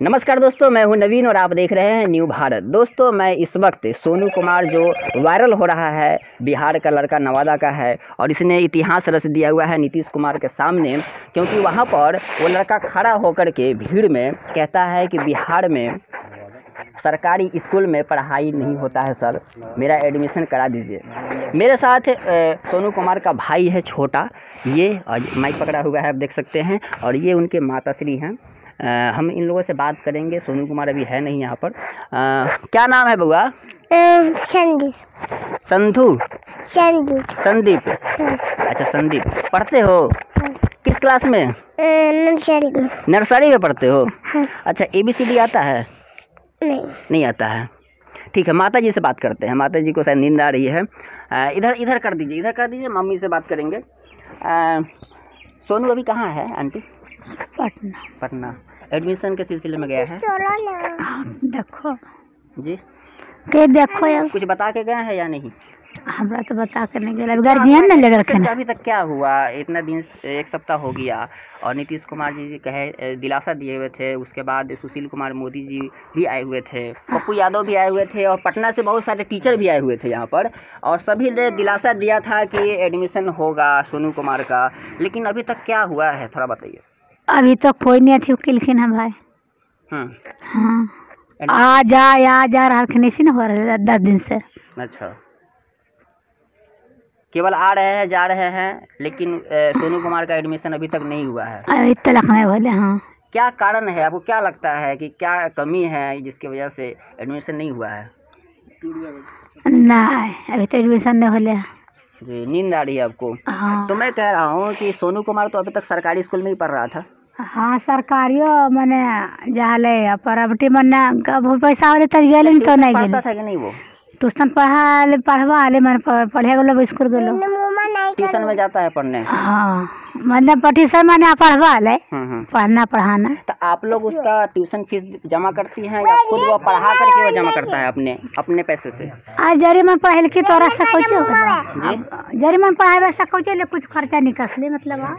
नमस्कार दोस्तों, मैं हूँ नवीन और आप देख रहे हैं न्यू भारत। दोस्तों, मैं इस वक्त सोनू कुमार जो वायरल हो रहा है, बिहार का लड़का नवादा का है, और इसने इतिहास रच दिया हुआ है नीतीश कुमार के सामने, क्योंकि वहाँ पर वो लड़का खड़ा होकर के भीड़ में कहता है कि बिहार में सरकारी स्कूल में पढ़ाई नहीं होता है सर। मेरा एडमिशन करा दीजिए। मेरे साथ सोनू कुमार का भाई है छोटा। ये और माइक पकड़ा हुआ है आप देख सकते हैं। और ये उनके माताश्री हैं। हम इन लोगों से बात करेंगे। सोनू कुमार अभी है नहीं यहाँ पर। अ, क्या नाम है बउआ संदीप। संधू। संदीप। संदीप। अच्छा संदीप। पढ़ते हो? किस क्लास में? नर्सरी में। नर्सरी में पढ़ते हो? अच्छा ए बी सी डी आता है? नहीं नहीं आता है। ठीक है माता जी से बात करते हैं। माता जी को शायद नींद आ रही है। इधर इधर कर दीजिए इधर कर दीजिए मम्मी से बात करेंगे। सोनू अभी कहाँ है आंटी? पटना। पटना। एडमिशन के सिलसिले में गया है? चलो ना। देखो। जी। के देखो। यार कुछ बता के गए हैं या नहीं? हमरा तो बता के नहीं गेला। गार्जियन ने लेकर रखे अभी तक क्या हुआ? इतना दिन एक सप्ताह हो गया। और नीतीश कुमार जी कहे दिलासा दिए हुए थे। उसके बाद सुशील कुमार मोदी जी भी आए हुए थे। पप्पू यादव भी आए हुए थे। और पटना से बहुत सारे टीचर भी आए हुए थे यहाँ पर। और सभी ने दिलासा दिया था कि एडमिशन होगा सोनू कुमार का। लेकिन अभी तक क्या हुआ है? थोड़ा बताइए। अभी तक तो कोई नहीं थी किलखिन है भाई। हम्म। हाँ। आ जा आ जा रहा हो रहा है दस दिन से। अच्छा। केवल आ रहे हैं जा रहे हैं लेकिन सोनू कुमार का एडमिशन अभी तक नहीं हुआ है। अभी तक नहीं बोले हाँ। क्या कारण है? आपको क्या लगता है कि क्या कमी है जिसकी वजह से एडमिशन नहीं हुआ है? नहीं अभी तो एडमिशन नहीं होले। जी नींद आ रही है आपको? हाँ। तो मैं कह रहा हूँ कि सोनू कुमार तो अभी तक सरकारी स्कूल में ही पढ़ रहा था। हाँ सरकारियो मने जाले प्राइवेटी मने पैसा होले तो तो नहीं पढ़ता था कि नहीं वो? ट्यूशन पढ़ा ले पढ़वा ले मैंने पढ़े गेलो स्कूल गेलो। ट्यूशन में जाता है पढ़ने? हाँ मतलब ट्यूशन मैंने पढ़वा ले हम्म हम्म। पढ़ना पढ़ाना। तो आप लोग उसका ट्यूशन फ़ीस जमा करती हैं या खुद वो पढ़ा करके वो जमा करता है अपने अपने पैसे से? आज जरी मन पढ़े लिखी तोरा से कुछ जरी मन पढ़ावे से कुछ कुछ खर्चा निकल मतलब हाँ।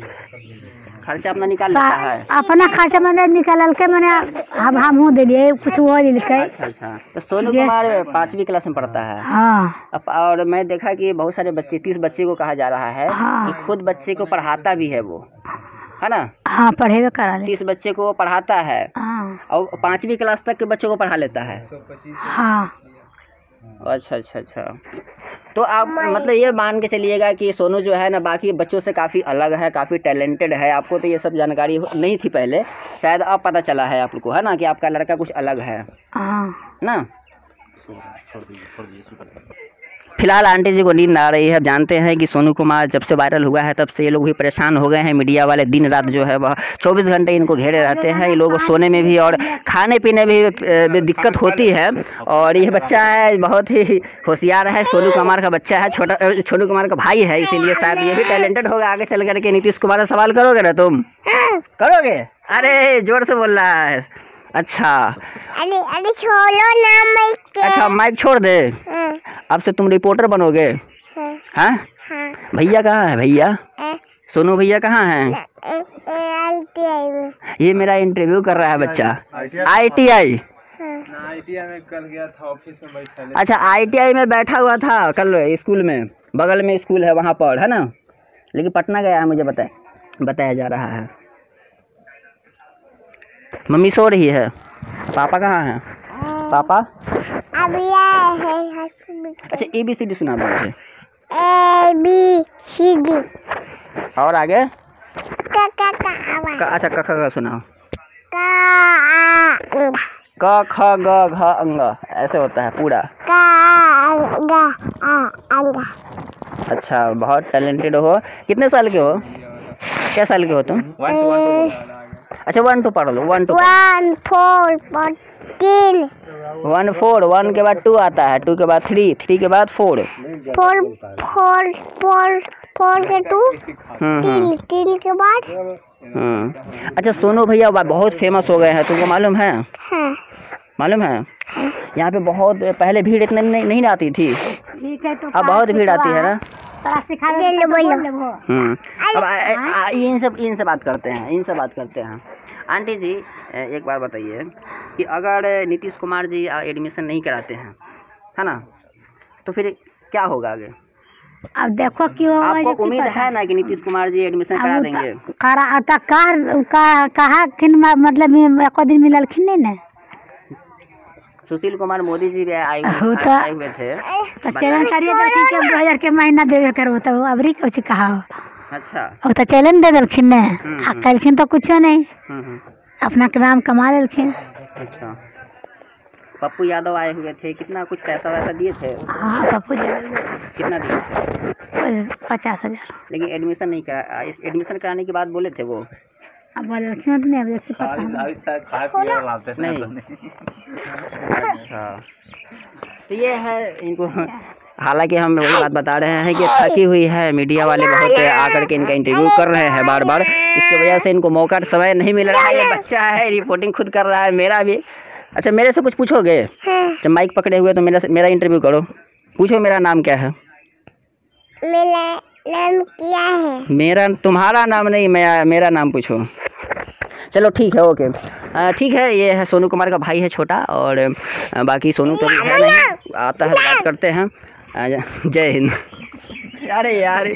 खर्चा अपना निकाल लेता है। अपना खर्चा मैंने निकाल के मैंने हम हम हूँ दिलिए कुछ वो दिलके। अच्छा अच्छा। तो सोनू कुमार पाँचवीं क्लास में पढ़ता है। हाँ। अब और मैं देखा कि बहुत सारे बच्चे तीस बच्चे को कहा जा रहा है हाँ। कि खुद बच्चे को पढ़ाता भी है वो। है ना? हाँ पढ़ेबे करा ले तीस बच्चे को पढ़ाता है। हाँ। और पाँचवीं क्लास तक के बच्चों को पढ़ा लेता है। हाँ। अच्छा अच्छा अच्छा। तो आप मतलब ये मान के चलिएगा कि सोनू जो है ना बाकी बच्चों से काफ़ी अलग है काफ़ी टैलेंटेड है। आपको तो ये सब जानकारी नहीं थी पहले। शायद अब पता चला है आपको लोग को है ना कि आपका लड़का कुछ अलग है। हाँ। ना? फ़िलहाल आंटी जी को नींद आ रही है। अब जानते हैं कि सोनू कुमार जब से वायरल हुआ है, तब से ये लोग भी परेशान हो गए हैं। मीडिया वाले दिन रात जो है, वह 24 घंटे इनको घेरे रहते हैं। ये लोग सोने में भी और खाने पीने भी दिक्कत होती है। और ये बच्चा है, बहुत ही होशियार है। सोनू कुमार का बच्चा है, छोटा सोनू कुमार का भाई है, इसीलिए शायद ये भी टैलेंटेड होगा आगे चल करके। नीतीश कुमार से सवाल करोगे ना तुम? करोगे? अरे, ज़ोर से बोल रहा है। अच्छा। अरे अरे छोड़ो ना मैं अच्छा माइक छोड़ दे। अब से तुम रिपोर्टर बनोगे। हाँ। भैया कहाँ है भैया? सोनू भैया कहाँ हैं? ये मेरा इंटरव्यू कर रहा है बच्चा। आईटीआई अच्छा आईटीआई में बैठा हुआ था कल स्कूल में। बगल में स्कूल है वहाँ पर है ना? लेकिन पटना गया है मुझे बताया बताया जा रहा है। मम्मी सो रही है। पापा कहाँ हैं? पापा? अभी आए हैं अच्छा ए बी सी डी सुना दो मुझे। ए बी सी डी और आगे? का का का आवाज़। क- अच्छा क ख ग सुनाओ। का आ क ख ग घ अंग। ऐसे होता है पूरा। का अच्छा बहुत टैलेंटेड हो। कितने साल के हो? क्या साल के हो तुम? अच्छा वन टू पढ़ लो one two one four fourteen one four one के बाद टू आता है टू के बाद थ्री थ्री के बाद four four four four four के टू टिल टिल के बाद। हम्म। अच्छा सोनू भैया बहुत फ़ेमस हो गए हैं तुमको मालूम है? हाँ। मालूम है? यहाँ पे बहुत पहले भीड़ इतनी नहीं, नहीं आती थी। तो अब बहुत भीड़ आती है ना? सिखा दे बोलो हम्म। अब इनसे इनसे बात करते हैं इनसे बात करते हैं। आंटी जी एक बात बताइए कि अगर नीतीश कुमार जी एडमिशन नहीं कराते हैं है ना? तो फिर क्या होगा आगे? अब देखो क्यों आपको उम्मीद है ना कि नीतीश कुमार जी एडमिशन करा देंगे? करा आता कार का कहा खिन मतलब एको दिन मिललखिन नहीं ना? सुशील कुमार मोदी जी भी आए हुए तो- आए हुए थे। तो चैलेंज करिए दो हज़ार के महीना देवे करो तो अबरी कुछ कहा हो? अच्छा। वो तो चैलेंज दे देलखिन ने। हम्म, आ हम्म। कलखिन तो कुछो नहीं। हम्म अपना के नाम कमा लेलखिन। अच्छा। पप्पू यादव आए हुए थे कितना कुछ पैसा वैसा दिए थे? हाँ पप्पू जी। कितना दिए थे? पचास हज़ार। लेकिन एडमिशन नहीं करा एडमिशन कराने के बाद बोले थे वो? अब नहीं अब पता नहीं। नहीं। अच्छा। तो ये है इनको। हालाँकि हम वही बात बता रहे हैं कि थकी हुई है मीडिया वाले बहुत आकर के इनका इंटरव्यू कर रहे हैं बार बार। इसकी वजह से इनको मौका समय नहीं मिल रहा है ये बच्चा है रिपोर्टिंग खुद कर रहा है मेरा भी। अच्छा मेरे से कुछ पूछोगे? जब माइक पकड़े हुए तो मेरा मेरा इंटरव्यू करो। पूछो मेरा नाम क्या है? मेरा नाम क्या है। मेरा तुम्हारा नाम नहीं मैं मेरा नाम पूछो। चलो ठीक है ओके। ठीक है ये है सोनू कुमार का भाई है छोटा और बाकी सोनू तो है नहीं। आता है बात करते हैं। अ, जय हिंद। अरे यार।